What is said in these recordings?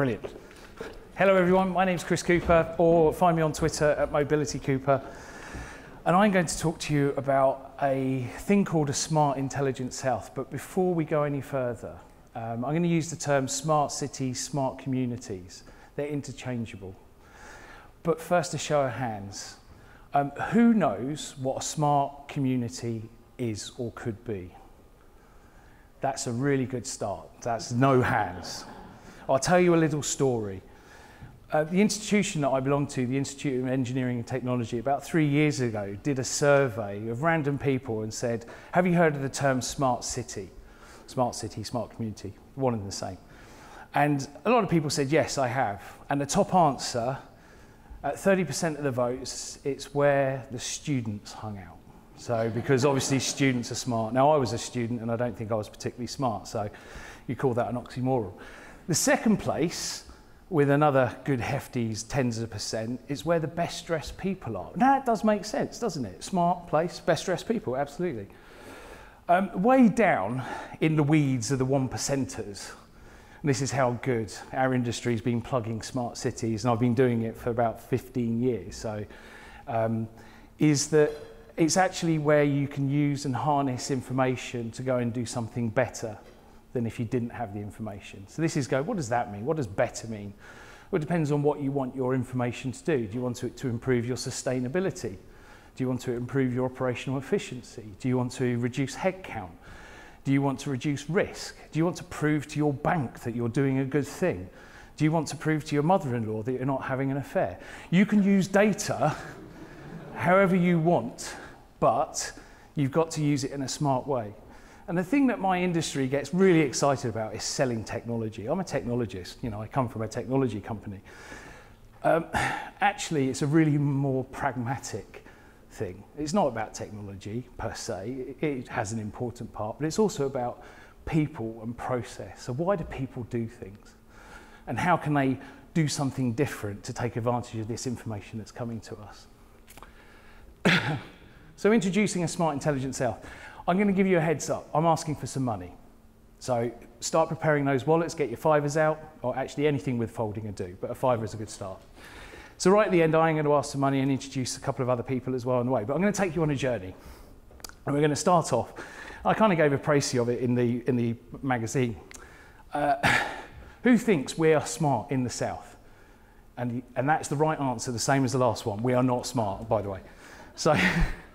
Brilliant. Hello everyone, my name's Chris Cooper, or find me on Twitter at Mobility Cooper. And I'm going to talk to you about a thing called a smart intelligent south. But before we go any further, um, I'm going to use the term smart cities, smart communities. They're interchangeable. But first, a show of hands. Um, who knows what a smart community is or could be? That's a really good start. That's no hands. I'll tell you a little story. Uh, the institution that I belong to, the Institute of Engineering and Technology, about three years ago did a survey of random people and said, have you heard of the term smart city? Smart city, smart community, one and the same. And a lot of people said, yes, I have. And the top answer, at 30% of the votes, it's where the students hung out. So, because obviously students are smart. Now, I was a student and I don't think I was particularly smart, so you call that an oxymoron. The second place, with another good hefties, tens of percent, is where the best dressed people are. Now, that does make sense, doesn't it? Smart place, best dressed people, absolutely. Um, way down in the weeds are the one percenters. And this is how good our industry's been plugging smart cities, and I've been doing it for about 15 years. So, um, is that it's actually where you can use and harness information to go and do something better than if you didn't have the information. So this is go, what does that mean? What does better mean? Well, it depends on what you want your information to do. Do you want it to improve your sustainability? Do you want to improve your operational efficiency? Do you want to reduce headcount? Do you want to reduce risk? Do you want to prove to your bank that you're doing a good thing? Do you want to prove to your mother-in-law that you're not having an affair? You can use data however you want, but you've got to use it in a smart way. And the thing that my industry gets really excited about is selling technology. I'm a technologist, you know, I come from a technology company. Um, actually, it's a really more pragmatic thing. It's not about technology per se, it has an important part, but it's also about people and process. So, why do people do things? And how can they do something different to take advantage of this information that's coming to us? so, introducing a smart intelligent south. I'm going to give you a heads up. I'm asking for some money. So start preparing those wallets, get your fivers out, or actually anything with folding and do, but a fiver is a good start. So right at the end, I'm going to ask some money and introduce a couple of other people as well on the way. But I'm going to take you on a journey. And we're going to start off. I kind of gave a précis of it in the, in the magazine. Uh, who thinks we are smart in the South? And, and that's the right answer, the same as the last one. We are not smart, by the way. So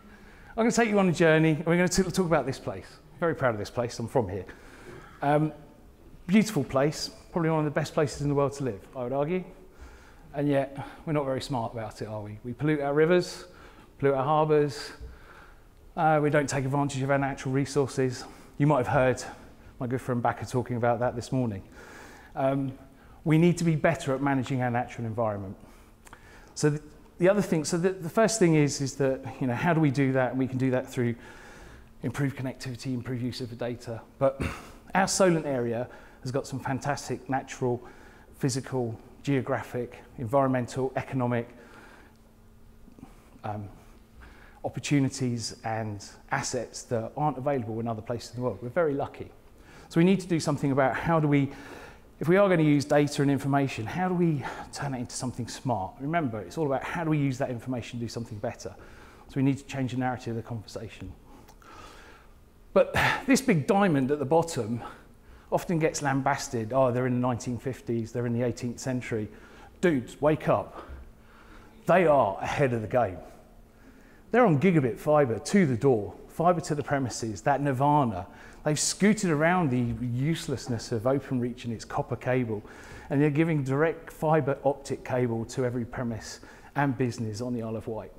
I'm going to take you on a journey, and we're going to talk about this place. Very proud of this place. I'm from here. Um, beautiful place, probably one of the best places in the world to live, I would argue. And yet, we're not very smart about it, are we? We pollute our rivers, pollute our harbours, uh, we don't take advantage of our natural resources. You might have heard my good friend Backer talking about that this morning. Um, we need to be better at managing our natural environment. So the other thing, so the, the first thing is, is that, you know, how do we do that? And we can do that through improved connectivity, improved use of the data. But our Solent area has got some fantastic natural, physical, geographic, environmental, economic um, opportunities and assets that aren't available in other places in the world. We're very lucky. So we need to do something about how do we if we are going to use data and information, how do we turn it into something smart? Remember, it's all about how do we use that information to do something better. So we need to change the narrative of the conversation. But this big diamond at the bottom often gets lambasted. Oh, they're in the 1950s, they're in the 18th century. Dudes, wake up. They are ahead of the game. They're on gigabit fiber to the door, fiber to the premises, that nirvana They've scooted around the uselessness of OpenReach and its copper cable, and they're giving direct fiber optic cable to every premise and business on the Isle of Wight.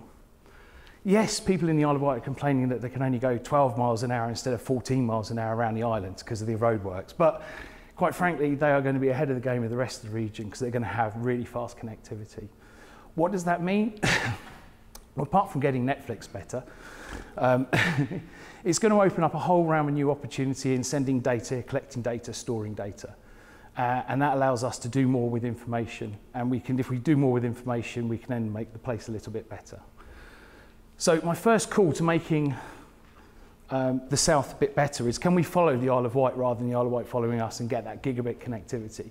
Yes, people in the Isle of Wight are complaining that they can only go 12 miles an hour instead of 14 miles an hour around the island because of the roadworks. But quite frankly, they are going to be ahead of the game of the rest of the region because they're going to have really fast connectivity. What does that mean? well, apart from getting Netflix better, um, it's going to open up a whole realm of new opportunity in sending data, collecting data, storing data. Uh, and that allows us to do more with information. And we can, if we do more with information, we can then make the place a little bit better. So my first call to making um, the South a bit better is can we follow the Isle of Wight rather than the Isle of Wight following us and get that gigabit connectivity?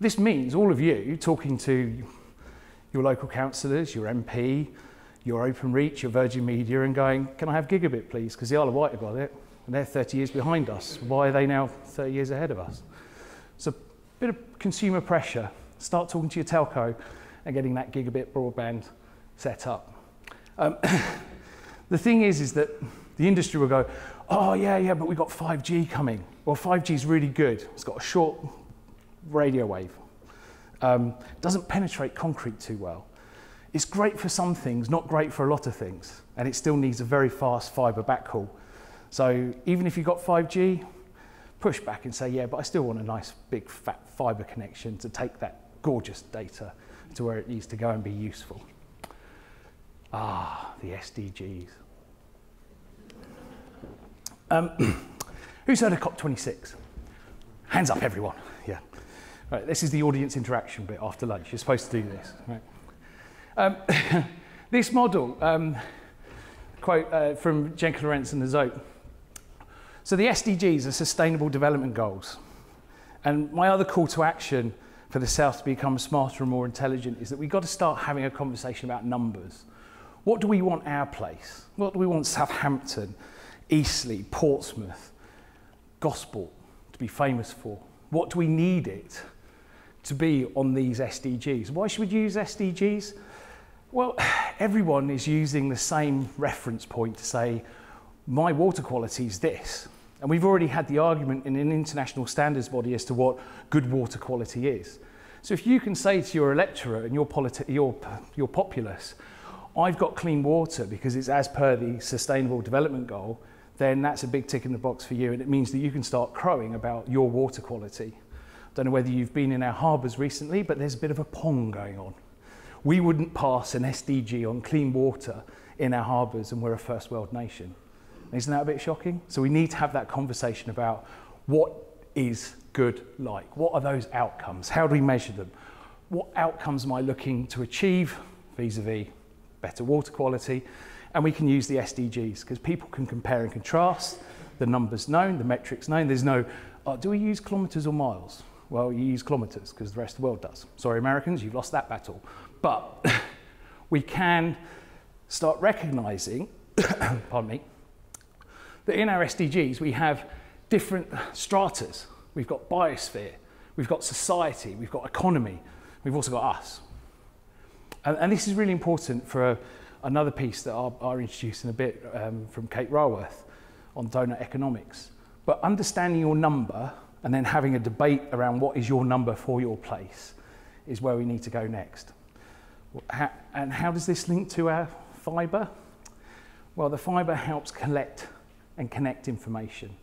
This means all of you talking to your local councillors, your MP, your Openreach, your Virgin Media, and going, Can I have gigabit, please? Because the Isle of Wight have got it, and they're 30 years behind us. Why are they now 30 years ahead of us? So, a bit of consumer pressure. Start talking to your telco and getting that gigabit broadband set up. Um, the thing is, is that the industry will go, oh yeah, yeah, but we've got 5G coming. Well, 5G is really good. It's got a short radio wave. Um, doesn't penetrate concrete too well. It's great for some things, not great for a lot of things. And it still needs a very fast fiber backhaul. So even if you've got 5G, push back and say, yeah, but I still want a nice big fat fiber connection to take that gorgeous data to where it needs to go and be useful. Ah, the SDGs. Um, who's heard of COP26? Hands up, everyone. Yeah. Right, this is the audience interaction bit after lunch. You're supposed to do this. Right. Um, this model, um, quote uh, from Jenke Lorenz and Azote. So the SDGs are Sustainable Development Goals. And my other call to action for the South to become smarter and more intelligent is that we've got to start having a conversation about numbers. What do we want our place? What do we want Southampton, Eastleigh, Portsmouth, Gosport to be famous for? What do we need it to be on these SDGs? Why should we use SDGs? Well, everyone is using the same reference point to say, my water quality is this. And we've already had the argument in an international standards body as to what good water quality is. So if you can say to your electorate and your, politi- your, your populace, I've got clean water because it's as per the sustainable development goal, then that's a big tick in the box for you. And it means that you can start crowing about your water quality. I don't know whether you've been in our harbours recently, but there's a bit of a pong going on. We wouldn't pass an SDG on clean water in our harbours, and we're a first world nation. Isn't that a bit shocking? So we need to have that conversation about what is good like? What are those outcomes? How do we measure them? What outcomes am I looking to achieve vis-a-vis -vis better water quality? And we can use the SDGs because people can compare and contrast the numbers known, the metrics known. There's no, oh, do we use kilometres or miles? Well, you use kilometres because the rest of the world does. Sorry, Americans, you've lost that battle. But we can start recognising, pardon me, that in our SDGs we have different stratas. We've got biosphere, we've got society, we've got economy, we've also got us. And, and this is really important for a, another piece that I'll, I'll introduce in a bit um, from Kate Raworth on donut economics. But understanding your number and then having a debate around what is your number for your place is where we need to go next. And how does this link to our fibre? Well, the fibre helps collect and connect information.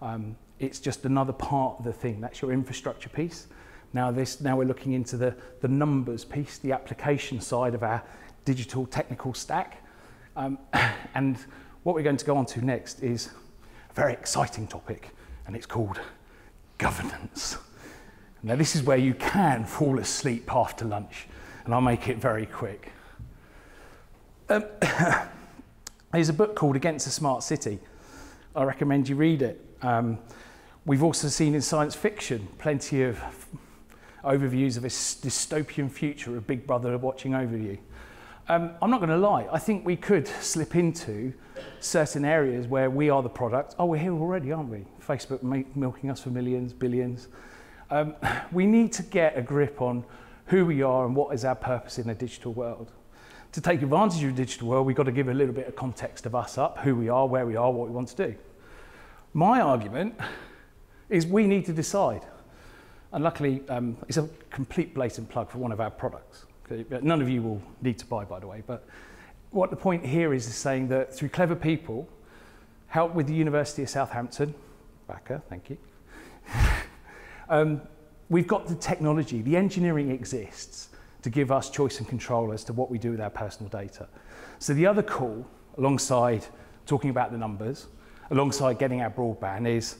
Um, it's just another part of the thing. That's your infrastructure piece. Now, this, now we're looking into the, the numbers piece, the application side of our digital technical stack. Um, and what we're going to go on to next is a very exciting topic, and it's called governance. Now, this is where you can fall asleep after lunch, and I'll make it very quick. Um, there's a book called Against a Smart City. I recommend you read it. Um, we've also seen in science fiction plenty of overviews of a dystopian future of Big Brother watching over you. Um, I'm not going to lie, I think we could slip into certain areas where we are the product. Oh, we're here already, aren't we? Facebook milking us for millions, billions. Um, we need to get a grip on who we are and what is our purpose in a digital world to take advantage of the digital world, we've got to give a little bit of context of us up, who we are, where we are, what we want to do. My argument is we need to decide. And luckily, um, it's a complete blatant plug for one of our products. Okay? None of you will need to buy, by the way. But what the point here is, is saying that through clever people, help with the University of Southampton, Backer, thank you. um, we've got the technology, the engineering exists to give us choice and control as to what we do with our personal data. So the other call, alongside talking about the numbers, alongside getting our broadband, is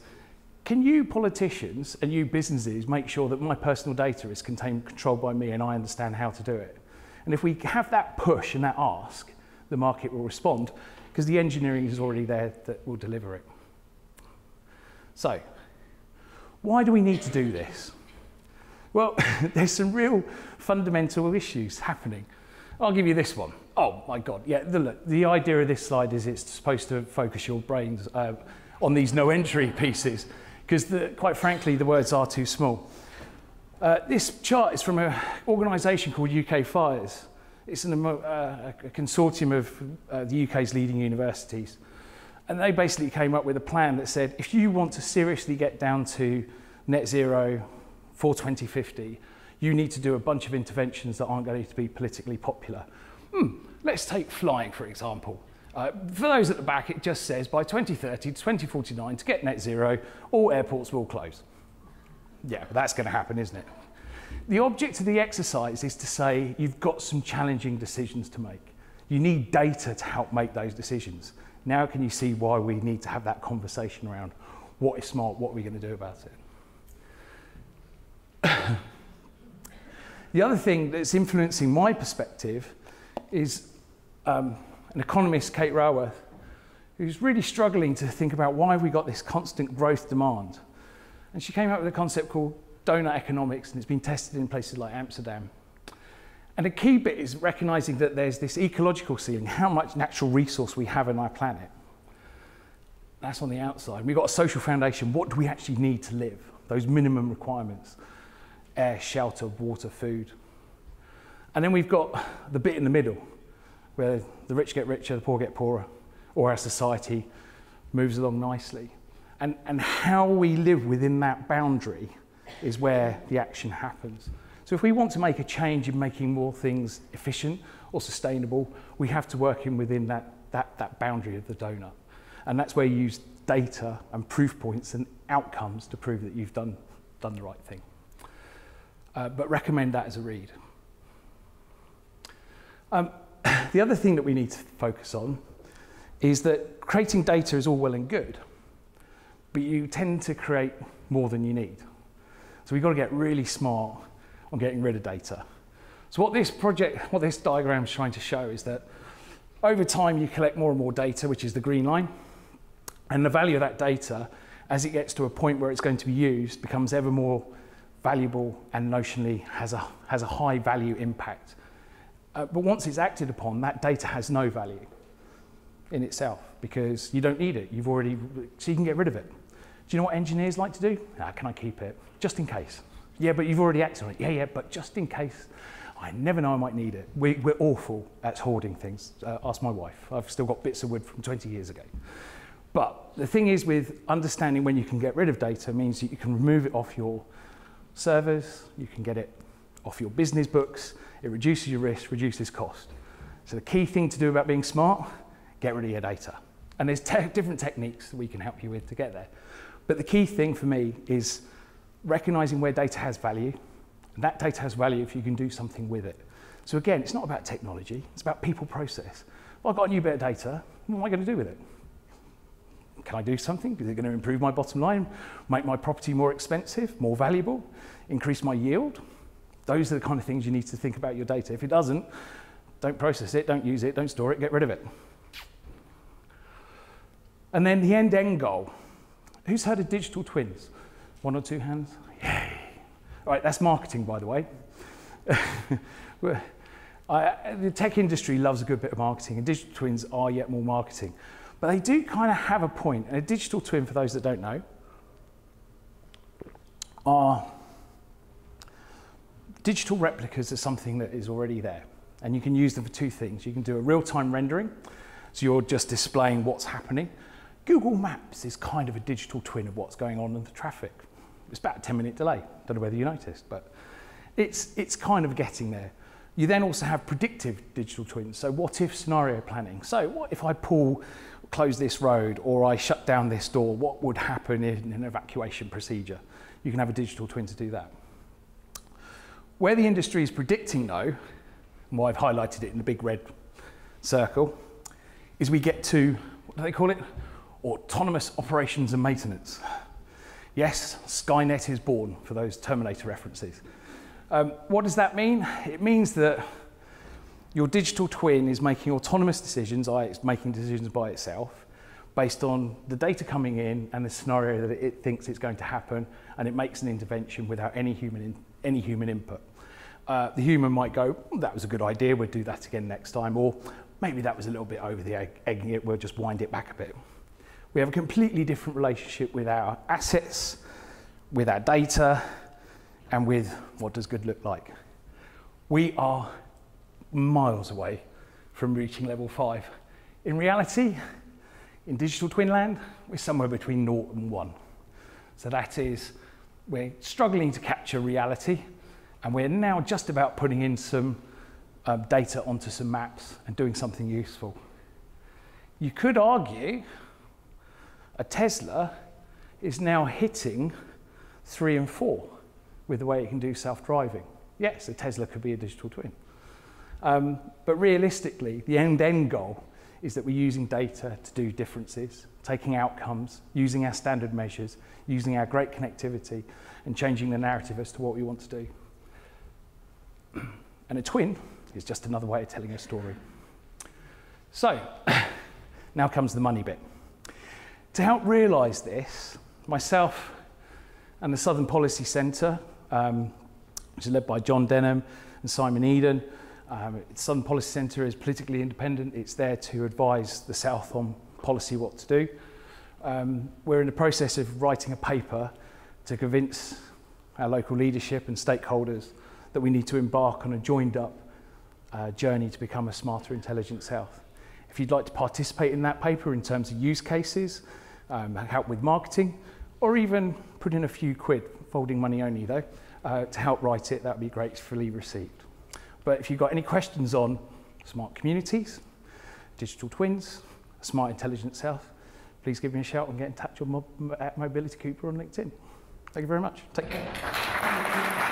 can you politicians and you businesses make sure that my personal data is contained, controlled by me and I understand how to do it? And if we have that push and that ask, the market will respond because the engineering is already there that will deliver it. So, why do we need to do this? Well, there's some real fundamental issues happening. I'll give you this one. Oh my God, yeah, the, look, the idea of this slide is it's supposed to focus your brains uh, on these no entry pieces because quite frankly, the words are too small. Uh, this chart is from an organisation called UK Fires. It's an, uh, a consortium of uh, the UK's leading universities. And they basically came up with a plan that said, if you want to seriously get down to net zero for 2050, you need to do a bunch of interventions that aren't going to be politically popular. Hmm, let's take flying, for example. Uh, for those at the back, it just says by 2030 to 2049, to get net zero, all airports will close. Yeah, that's going to happen, isn't it? The object of the exercise is to say you've got some challenging decisions to make. You need data to help make those decisions. Now can you see why we need to have that conversation around what is smart, what are we going to do about it? The other thing that's influencing my perspective is um, an economist, Kate Raworth, who's really struggling to think about why we got this constant growth demand. And she came up with a concept called donut economics, and it's been tested in places like Amsterdam. And a key bit is recognizing that there's this ecological ceiling, how much natural resource we have on our planet. That's on the outside. We've got a social foundation. What do we actually need to live? Those minimum requirements air, shelter, water, food. And then we've got the bit in the middle where the rich get richer, the poor get poorer, or our society moves along nicely. And, and how we live within that boundary is where the action happens. So if we want to make a change in making more things efficient or sustainable, we have to work in within that, that, that boundary of the donut. And that's where you use data and proof points and outcomes to prove that you've done, done the right thing uh, but recommend that as a read. Um, the other thing that we need to focus on is that creating data is all well and good, but you tend to create more than you need. So we've got to get really smart on getting rid of data. So what this project, what this diagram is trying to show is that over time you collect more and more data, which is the green line, and the value of that data as it gets to a point where it's going to be used becomes ever more valuable and notionally has a, has a high value impact. Uh, but once it's acted upon, that data has no value in itself because you don't need it. You've already, so you can get rid of it. Do you know what engineers like to do? Ah, can I keep it? Just in case. Yeah, but you've already acted on it. Yeah, yeah, but just in case. I never know I might need it. We, are awful at hoarding things. Uh, ask my wife. I've still got bits of wood from 20 years ago. But the thing is with understanding when you can get rid of data means that you can remove it off your servers, you can get it off your business books, it reduces your risk, reduces cost. So the key thing to do about being smart, get rid of your data. And there's te different techniques that we can help you with to get there. But the key thing for me is recognizing where data has value. And that data has value if you can do something with it. So again, it's not about technology, it's about people process. Well, I've got a new bit of data, what am I going to do with it? Can I do something? Is it going to improve my bottom line, make my property more expensive, more valuable, increase my yield? Those are the kind of things you need to think about your data. If it doesn't, don't process it, don't use it, don't store it, get rid of it. And then the end end goal. Who's heard of digital twins? One or two hands? Yay. All right, that's marketing, by the way. I, the tech industry loves a good bit of marketing, and digital twins are yet more marketing. But they do kind of have a point. And a digital twin, for those that don't know, are digital replicas of something that is already there. And you can use them for two things. You can do a real-time rendering, so you're just displaying what's happening. Google Maps is kind of a digital twin of what's going on in the traffic. It's about a 10 minute delay. Don't know whether you noticed, but it's, it's kind of getting there. You then also have predictive digital twins. So what if scenario planning? So what if I pull close this road or I shut down this door, what would happen in an evacuation procedure? You can have a digital twin to do that. Where the industry is predicting though, and why I've highlighted it in the big red circle, is we get to, what do they call it? Autonomous operations and maintenance. Yes, Skynet is born for those Terminator references. Um, what does that mean? It means that your digital twin is making autonomous decisions, it's making decisions by itself, based on the data coming in and the scenario that it thinks is going to happen, and it makes an intervention without any human, in, any human input. Uh, the human might go, oh, that was a good idea, we'll do that again next time, or maybe that was a little bit over the egg, egging it, we'll just wind it back a bit. We have a completely different relationship with our assets, with our data, and with what does good look like. We are miles away from reaching level five. In reality, in digital twin land, we're somewhere between naught and one. So that is, we're struggling to capture reality, and we're now just about putting in some um, data onto some maps and doing something useful. You could argue a Tesla is now hitting three and four with the way it can do self-driving. Yes, a Tesla could be a digital twin. Um, but realistically, the end-end goal is that we're using data to do differences, taking outcomes, using our standard measures, using our great connectivity, and changing the narrative as to what we want to do. And a twin is just another way of telling a story. So, now comes the money bit. To help realise this, myself and the Southern Policy Centre, um, which is led by John Denham and Simon Eden, um, Southern Policy Centre is politically independent. It's there to advise the South on policy what to do. Um, we're in the process of writing a paper to convince our local leadership and stakeholders that we need to embark on a joined up uh, journey to become a smarter, intelligent South. If you'd like to participate in that paper in terms of use cases, um, help with marketing, or even put in a few quid, folding money only though, uh, to help write it, that would be gratefully received. But if you've got any questions on smart communities, digital twins, smart intelligent South, please give me a shout and get in touch with Mobility Cooper on LinkedIn. Thank you very much. Take care.